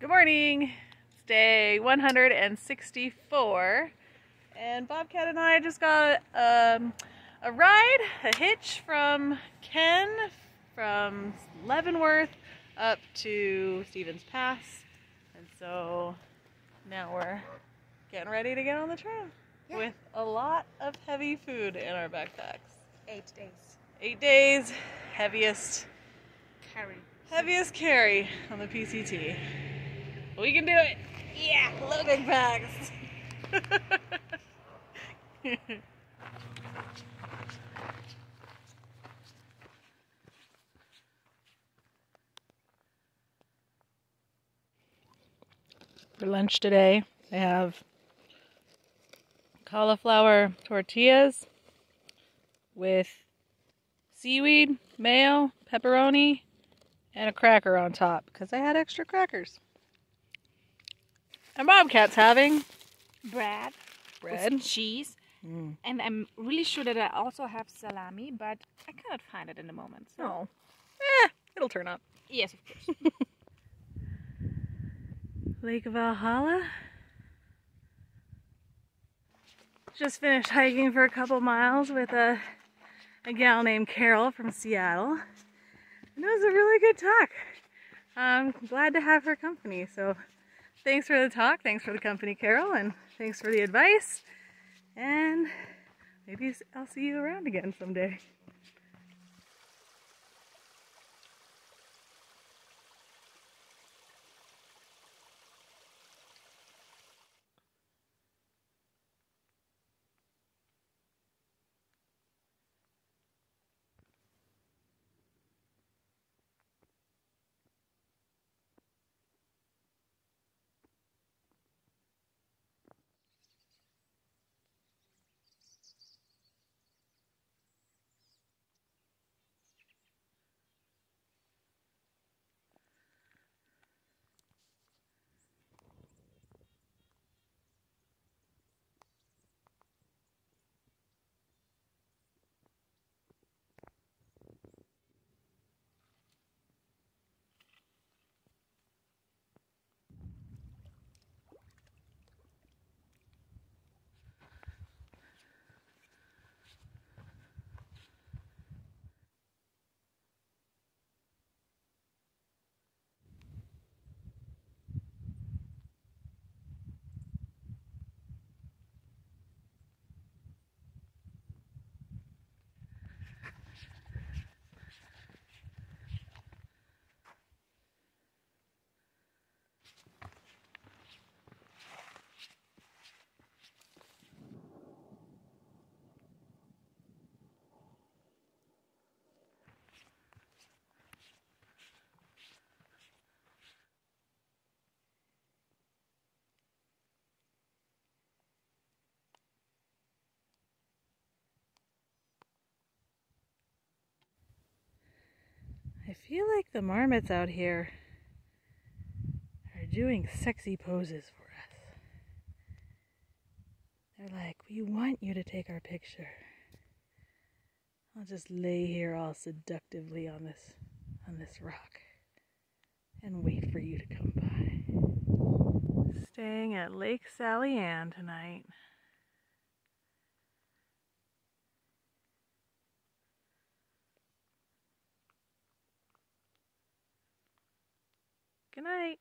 Good morning. It's day 164, and Bobcat and I just got um, a ride, a hitch from Ken from Leavenworth up to Stevens Pass, and so now we're getting ready to get on the trail Yeah. with a lot of heavy food in our backpacks. Eight days. Eight days, heaviest Carry. Heaviest carry on the PCT. We can do it. Yeah, loading packs. For lunch today, I have cauliflower tortillas with seaweed, mayo, pepperoni, and a cracker on top because I had extra crackers. And Bobcat's having Bread. bread. Cheese. Mm. And I'm really sure that I also have salami, but I cannot find it in the moment. So. Oh, eh, it'll turn up. Yes, of course. Lake of Valhalla. Just finished hiking for a couple miles with a, a gal named Carol from Seattle. And it was a really good talk. I'm glad to have her company. So thanks for the talk, thanks for the company, Carol, and thanks for the advice. And maybe I'll see you around again someday. Feel like the marmots out here are doing sexy poses for us. They're like, we want you to take our picture. I'll just lay here all seductively on this on this rock and wait for you to come by. Staying at Lake Sally Ann tonight. Good night.